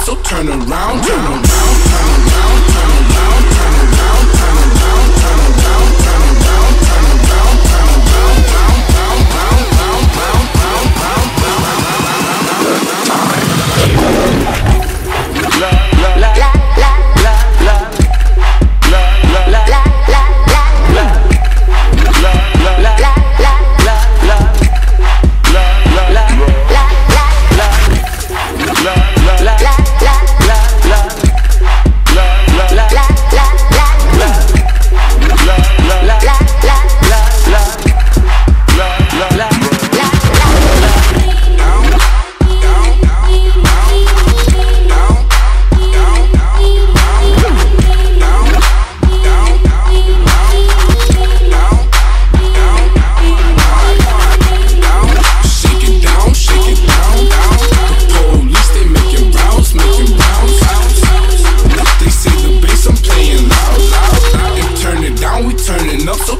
up, so turn around, turn around.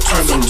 determined.